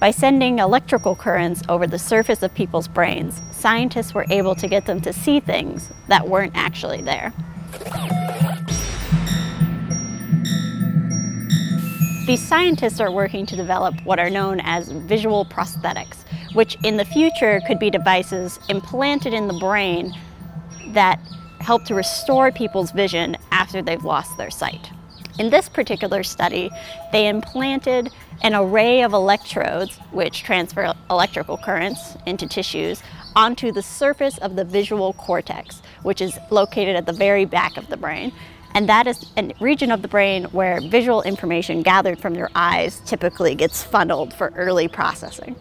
By sending electrical currents over the surface of people's brains, scientists were able to get them to see things that weren't actually there. These scientists are working to develop what are known as visual prosthetics, which in the future could be devices implanted in the brain that help to restore people's vision after they've lost their sight. In this particular study, they implanted an array of electrodes, which transfer electrical currents into tissues, onto the surface of the visual cortex, which is located at the very back of the brain. And that is a region of the brain where visual information gathered from your eyes typically gets funneled for early processing.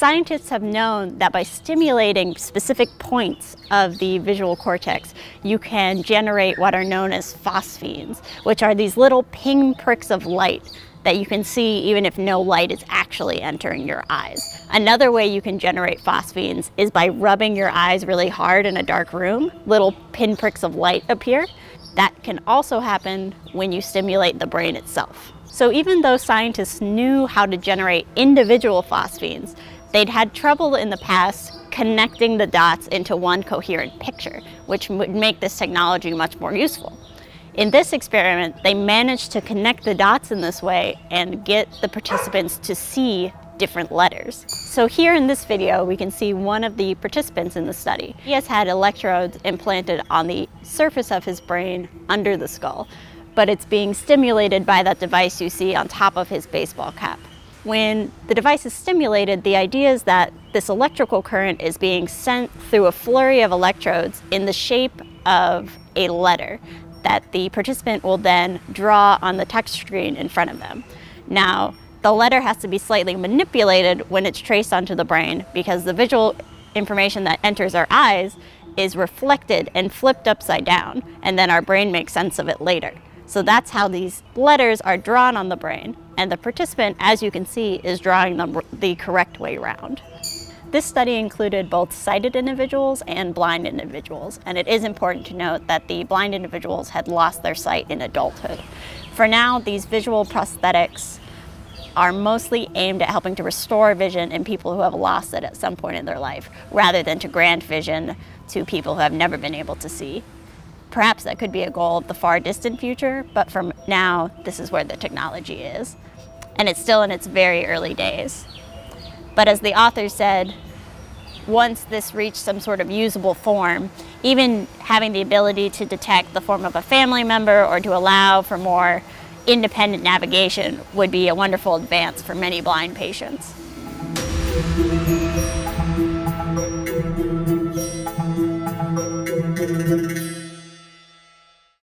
Scientists have known that by stimulating specific points of the visual cortex, you can generate what are known as phosphenes, which are these little ping pricks of light that you can see even if no light is actually entering your eyes. Another way you can generate phosphenes is by rubbing your eyes really hard in a dark room. Little pinpricks of light appear. That can also happen when you stimulate the brain itself. So even though scientists knew how to generate individual phosphenes, They'd had trouble in the past connecting the dots into one coherent picture, which would make this technology much more useful. In this experiment, they managed to connect the dots in this way and get the participants to see different letters. So here in this video, we can see one of the participants in the study. He has had electrodes implanted on the surface of his brain under the skull, but it's being stimulated by that device you see on top of his baseball cap. When the device is stimulated, the idea is that this electrical current is being sent through a flurry of electrodes in the shape of a letter that the participant will then draw on the touch screen in front of them. Now, the letter has to be slightly manipulated when it's traced onto the brain because the visual information that enters our eyes is reflected and flipped upside down, and then our brain makes sense of it later. So that's how these letters are drawn on the brain. And the participant, as you can see, is drawing them the correct way around. This study included both sighted individuals and blind individuals, and it is important to note that the blind individuals had lost their sight in adulthood. For now, these visual prosthetics are mostly aimed at helping to restore vision in people who have lost it at some point in their life, rather than to grant vision to people who have never been able to see. Perhaps that could be a goal of the far distant future, but for now, this is where the technology is. And it's still in its very early days. But as the author said, once this reached some sort of usable form, even having the ability to detect the form of a family member or to allow for more independent navigation would be a wonderful advance for many blind patients.